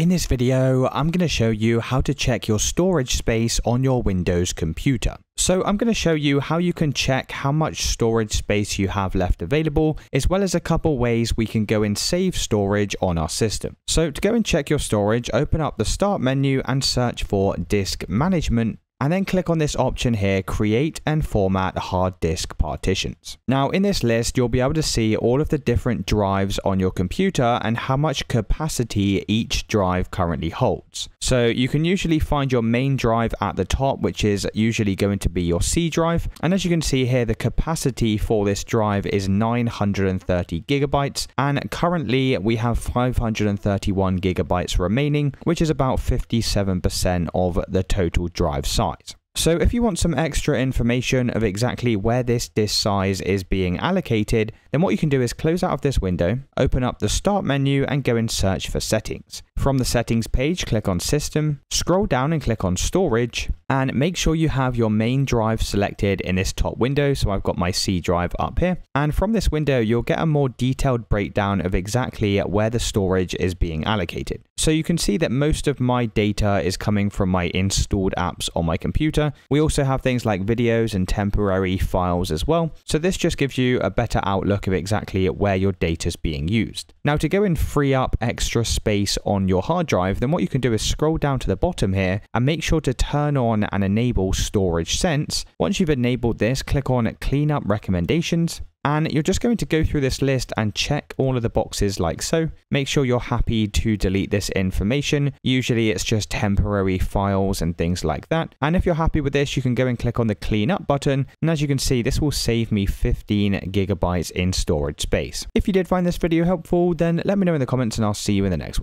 In this video, I'm going to show you how to check your storage space on your Windows computer. So I'm going to show you how you can check how much storage space you have left available, as well as a couple ways we can go and save storage on our system. So to go and check your storage, open up the start menu and search for disk management and then click on this option here, create and format hard disk partitions. Now in this list, you'll be able to see all of the different drives on your computer and how much capacity each drive currently holds. So you can usually find your main drive at the top, which is usually going to be your C drive. And as you can see here, the capacity for this drive is 930 gigabytes. And currently we have 531 gigabytes remaining, which is about 57% of the total drive size size. So if you want some extra information of exactly where this disk size is being allocated, then what you can do is close out of this window, open up the start menu and go and search for settings. From the settings page, click on system, scroll down and click on storage, and make sure you have your main drive selected in this top window. So I've got my C drive up here. And from this window, you'll get a more detailed breakdown of exactly where the storage is being allocated. So you can see that most of my data is coming from my installed apps on my computer. We also have things like videos and temporary files as well. So this just gives you a better outlook of exactly where your data is being used. Now to go and free up extra space on your hard drive, then what you can do is scroll down to the bottom here and make sure to turn on on and enable storage sense. Once you've enabled this, click on cleanup recommendations and you're just going to go through this list and check all of the boxes like so. Make sure you're happy to delete this information. Usually it's just temporary files and things like that. And if you're happy with this, you can go and click on the cleanup button. And as you can see, this will save me 15 gigabytes in storage space. If you did find this video helpful, then let me know in the comments and I'll see you in the next one.